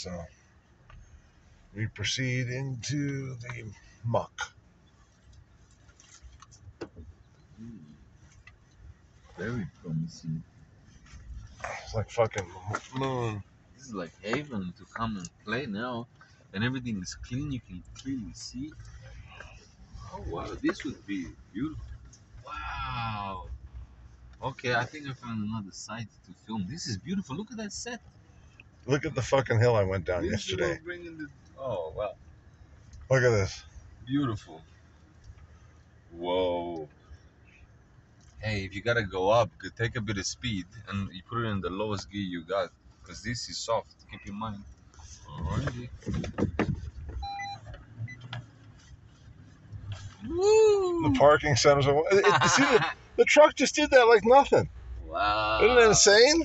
So we proceed into the muck. Very promising. It's like fucking moon. This is like heaven to come and play now, and everything is clean. You can clearly see. Oh wow, this would be beautiful. Wow. Okay, I think I found another site to film. This is beautiful. Look at that set. Look at the fucking hill I went down This is yesterday. the- Oh wow, Look at this. beautiful. Whoa. Hey, if you gotta go up, take a bit of speed and you put it in the lowest gear you got, because this is soft. Keep in mind. Alrighty. Woo! The parking centers. Are, it, it- see, the, the truck just did that like nothing. Wow. Isn't that insane?